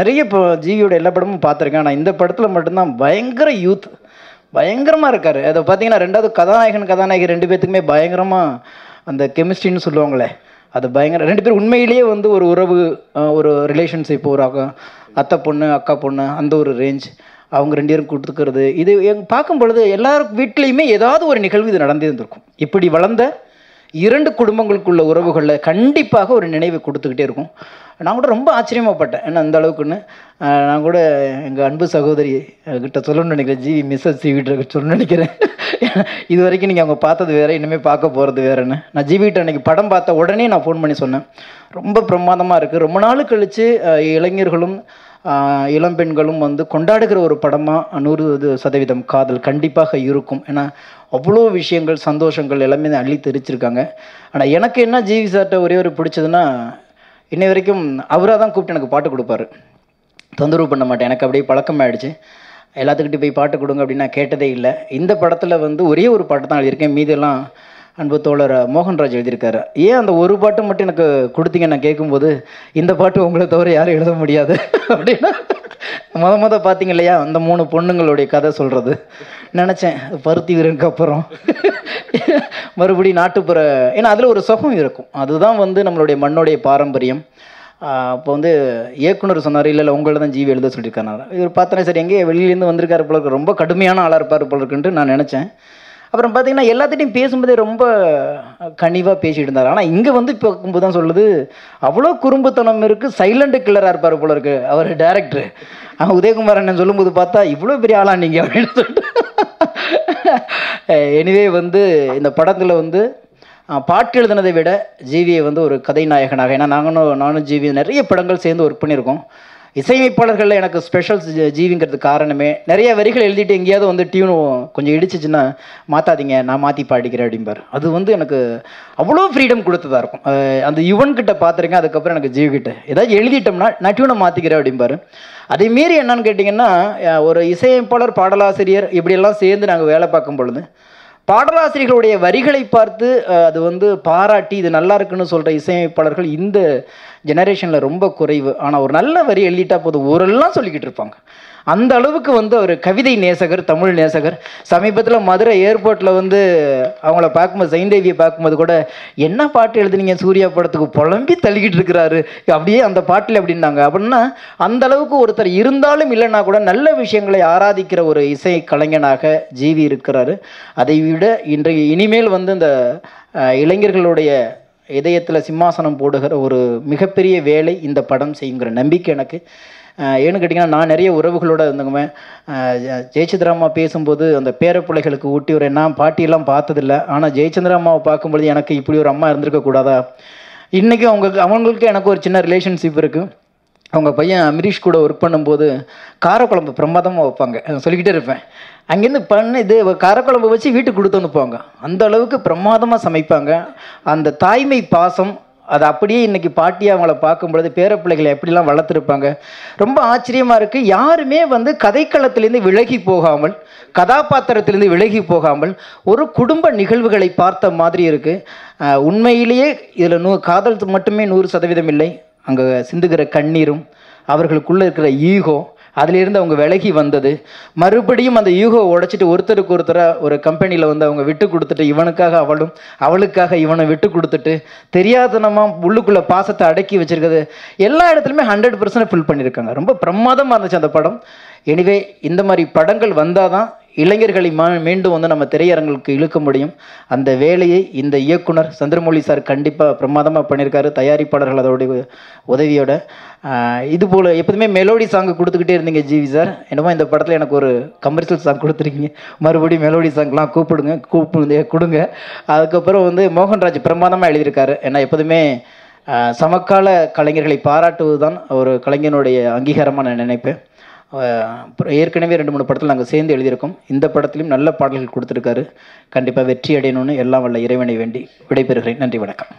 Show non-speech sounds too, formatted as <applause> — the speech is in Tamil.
நிறைய இப்போ ஜிவியோட எல்லா படமும் பார்த்துருக்கேன். ஆனால் இந்த படத்தில் மட்டும்தான் பயங்கர யூத் பயங்கரமாக இருக்கார். அதை பார்த்தீங்கன்னா ரெண்டாவது கதாநாயகன் கதாநாயகி ரெண்டு பேர்த்துக்குமே பயங்கரமாக அந்த கெமிஸ்ட்ரின்னு சொல்லுவாங்களே அது பயங்கர ரெண்டு பேரும் உண்மையிலேயே வந்து ஒரு உறவு ஒரு ரிலேஷன்ஷிப் ஒரு அக்கா- அத்தை பொண்ணு அக்கா பொண்ணு அந்த ஒரு ரேஞ்ச் அவங்க ரெண்டு பேரும் கொடுத்துக்கிறது. இது எங் பார்க்கும் பொழுது எல்லார் வீட்லேயுமே ஏதாவது ஒரு நிகழ்வு இது நடந்தே இருந்திருக்கும் இப்படி வளர்ந்த இரண்டு குடும்பங்களுக்குள்ள உறவுகளில் கண்டிப்பாக ஒரு நினைவு கொடுத்துக்கிட்டே இருக்கும். நான் கூட ரொம்ப ஆச்சரியமாப்பட்டேன் ஏன்னா அந்த அளவுக்குன்னு? நான் கூட எங்கள் அன்பு சகோதரி கிட்ட சொல்லணும்னு நினைக்கிறேன். ஜிவி மிஸ்ஸஸ் ஜிவி சொல்லணும்னு நினைக்கிறேன். <laughs> இது வரைக்கும் நீங்கள் அவங்க பார்த்தது வேறு இனிமேல் பார்க்க போகிறது வேறுன்னு. நான் ஜிவி அன்றைக்கி படம் பார்த்த உடனே நான் ஃபோன் பண்ணி சொன்னேன். ரொம்ப பிரமாதமாக இருக்குது ரொம்ப நாள் கழித்து இளைஞர்களும் இளம் இளம்பெண்களும் வந்து கொண்டாடுகிற ஒரு படமாக நூறு சதவீதம் காதல் கண்டிப்பாக இருக்கும். ஏன்னா அவ்வளோ விஷயங்கள் சந்தோஷங்கள் எல்லாமே அள்ளி தெரிச்சிருக்காங்க. ஆனால் எனக்கு என்ன ஜிவி சார்கிட்ட ஒரே ஒரு பிடிச்சதுன்னா இன்னை வரைக்கும் அவராக தான் கூப்பிட்டு எனக்கு பாட்டு கொடுப்பாரு. தொந்தரவு பண்ண மாட்டேன். எனக்கு அப்படியே பழக்கமாயிடுச்சு. எல்லாத்துக்கிட்டையும் போய் பாட்டு கொடுங்க அப்படின்னு நான் கேட்டதே இல்லை. இந்த படத்தில் வந்து ஒரே ஒரு பாட்டு தான் எழுதியிருக்கேன். மீதெல்லாம் அன்பு தோழர் மோகன்ராஜ் எழுதியிருக்காரு. ஏன் அந்த ஒரு பாட்டு மட்டும் எனக்கு கொடுத்தீங்க? நான் கேட்கும்போது இந்த பாட்டு உங்களை தவிர யாரும் எழுத முடியாது. <laughs> அப்படின்னா மொத மொதல் பார்த்தீங்க இல்லையா? அந்த மூணு பொண்ணுங்களுடைய கதை சொல்கிறது நினச்சேன் பருத்தி வீரனுக்கு அப்புறம். <laughs> மறுபடியும் நாட்டுப்புற ஏன்னா அதில் ஒரு சுகம் இருக்கும். அதுதான் வந்து நம்மளுடைய மண்ணுடைய பாரம்பரியம். அப்போ வந்து இயக்குனர் சொன்னார் இல்லை இல்லை உங்களை தான் ஜீவி எழுத சொல்லியிருக்காரு. இவர் பார்த்தனே சரி எங்கேயே வெளியிலேருந்து வந்திருக்காரு போல ரொம்ப கடுமையான ஆளாக இருப்பார் போல இருக்குன்ட்டு நான் நினச்சேன். அப்புறம் பார்த்தீங்கன்னா எல்லாத்திட்டையும் பேசும்போதே ரொம்ப கனிவாக பேசிகிட்டு இருந்தார். ஆனால் இங்கே வந்து இப்போ பார்க்கும்போது தான் சொல்லுது அவ்வளோ குறும்புத்தனம் இருக்குது சைலண்ட்டு கில்லராக இருப்பார் போல இருக்கு. அவர் டேரக்டர் அவன் உதயகுமார் அண்ணன் சொல்லும்போது பார்த்தா இவ்வளோ பெரிய ஆளா நீங்கள் அப்படின்னு சொல்லிட்டு. எனிவே வந்து இந்த படத்தில் வந்து பாட்டு எழுதுனதை விட ஜீவியை வந்து ஒரு கதை நாயகனாக ஏன்னா நாங்களும் நானும் ஜிவி நிறைய படங்கள் சேர்ந்து ஒர்க் பண்ணியிருக்கோம். இசையமைப்பாளர்களில் எனக்கு ஸ்பெஷல் ஜீவிங்கிறது காரணமே. நிறைய வரிகள் எழுதிட்டு எங்கேயாவது வந்து டியூன் கொஞ்சம் இடிச்சிச்சுன்னா மாற்றாதீங்க நான் மாற்றி பாடிக்கிறேன் அப்படிம்பார். அது வந்து எனக்கு அவ்வளோ ஃப்ரீடம் கொடுத்ததா இருக்கும். அந்த யுவன் கிட்ட பார்த்துருக்கேன் அதுக்கப்புறம் எனக்கு ஜீவி கிட்ட. ஏதாவது எழுதிட்டோம்னா நான் டியூனை மாற்றிக்கிறேன் அப்படிம்பார். அதே மீறி என்னன்னு கேட்டிங்கன்னா ஒரு இசையமைப்பாளர் பாடலாசிரியர் இப்படியெல்லாம் சேர்ந்து நாங்கள் வேலை பார்க்கும் பொழுது பாடலாசிரியர்களுடைய வரிகளை பார்த்து அது வந்து பாராட்டி இது நல்லா இருக்குன்னு சொல்கிற இசையமைப்பாளர்கள் இந்த ஜெனரேஷனில் ரொம்ப குறைவு. ஆனால் ஒரு நல்ல வரி எழுதிட்டா போதும். ஊரெல்லாம் சொல்லிக்கிட்டு இருப்பாங்க. அந்த அளவுக்கு வந்து அவர் கவிதை நேசகர் தமிழ் நேசகர். சமீபத்தில் மதுரை ஏர்போர்ட்டில் வந்து அவங்கள பார்க்கும்போது சைந்தேவியை பார்க்கும்போது கூட என்ன பாட்டு எழுதுனீங்க சூர்யா படத்துக்கு? புலம்பி தள்ளிக்கிட்டு இருக்கிறாரு. அப்படியே அந்த பாட்டில் அப்படின்னாங்க. அப்படின்னா அந்த அளவுக்கு ஒருத்தர் இருந்தாலும் இல்லைன்னா கூட நல்ல விஷயங்களை ஆராதிக்கிற ஒரு இசை கலைஞனாக ஜீவி இருக்கிறாரு. அதை விட இன்றைய இனிமேல் வந்து இந்த இளைஞர்களுடைய இதயத்தில் சிம்மாசனம் போடுகிற ஒரு மிகப்பெரிய வேலை இந்த படம் செய்யுங்கிற நம்பிக்கை எனக்கு. ஏன்னு கேட்டிங்கன்னா நான் நிறைய உறவுகளோடு இருந்தவங்க ஜெயச்சந்திராமா பேசும்போது அந்த பேரப்பிள்ளைகளுக்கு ஊட்டி ஒரு நான் பாட்டியெல்லாம் பார்த்ததில்ல. ஆனால் ஜெயச்சந்திராமாவை பார்க்கும்பொழுது எனக்கு இப்படி ஒரு அம்மா இருந்திருக்கக்கூடாதா? இன்றைக்கி அவங்க அவங்களுக்கு எனக்கு ஒரு சின்ன ரிலேஷன்ஷிப் இருக்குது அவங்க பையன் அமரீஷ் கூட ஒர்க் பண்ணும்போது காரக்குழம்பு பிரமாதமாக வைப்பாங்க. சொல்லிக்கிட்டே இருப்பேன். அங்கேருந்து பண்ண இது காரக்குழம்பு வச்சு வீட்டுக்கு கொடுத்தோன்னு போங்க அந்த அளவுக்கு பிரமாதமாக சமைப்பாங்க. அந்த தாய்மை பாசம் அது அப்படியே இன்றைக்கி பாட்டி அவங்கள பார்க்கும்பொழுது பேரப்பிள்ளைகளை எப்படிலாம் வளர்த்துருப்பாங்க. ரொம்ப ஆச்சரியமாக இருக்குது யாருமே வந்து கதைக்களத்திலேருந்து விலகி போகாமல் கதாபாத்திரத்திலேருந்து விலகி போகாமல் ஒரு குடும்ப நிகழ்வுகளை பார்த்த மாதிரி இருக்குது உண்மையிலேயே இதில் நூ காதல் மட்டுமே நூறு சதவீதம் இல்லை. அங்கே சிந்துகிற கண்ணீரும் அவர்களுக்குள்ளே இருக்கிற ஈகோ அதிலிருந்து அவங்க விலகி வந்தது. மறுபடியும் அந்த ஈகோ உடைச்சிட்டு ஒருத்தருக்கு ஒருத்தராக ஒரு கம்பெனியில் வந்து அவங்க விட்டு கொடுத்துட்டு இவனுக்காக அவளும் அவளுக்காக இவனை விட்டு கொடுத்துட்டு தெரியாதனமாக உள்ளுக்குள்ள பாசத்தை அடக்கி வச்சிருக்கிறது. எல்லா இடத்துலையுமே ஹண்ட்ரட் பர்சன்ட் ஃபில் பண்ணியிருக்காங்க. ரொம்ப பிரமாதமாக இருந்துச்சு அந்த படம். எனிவே இந்த மாதிரி படங்கள் வந்தால் தான் இளைஞர்களை மா மீண்டும் வந்து நம்ம திரையரங்குக்கு இழுக்க முடியும். அந்த வேலையை இந்த இயக்குனர் சந்திரமௌலி சார் கண்டிப்பாக பிரமாதமாக பண்ணியிருக்காரு தயாரிப்பாளர்கள் அதோடைய உதவியோட. இது போல் எப்போதுமே மெலோடி சாங் கொடுத்துக்கிட்டே இருந்தீங்க ஜிவி சார். என்னமோ இந்த படத்தில் எனக்கு ஒரு கமர்ஷியல் சாங் கொடுத்துருக்கீங்க. மறுபடியும் மெலோடி சாங்லாம் கூப்பிடுங்க கூப்பிடுங்க கொடுங்க. அதுக்கப்புறம் வந்து மோகன்ராஜ் பிரமாதமாக எழுதியிருக்காரு. ஏன்னா எப்போதுமே சமகால கலைஞர்களை பாராட்டுவது தான் ஒரு கலைஞனுடைய அங்கீகாரமாக நான் நினைப்பேன். ஏற்கனவே ரெண்டு மூணு படத்தில் நாங்கள் சேர்ந்து எழுதியிருக்கோம். இந்த படத்திலும் நல்ல பாடல்கள் கொடுத்துருக்காரு. கண்டிப்பாக வெற்றி அடையணும்னு எல்லாம் வல்ல இறைவனை வேண்டி விடைபெறுகிறேன். நன்றி வணக்கம்.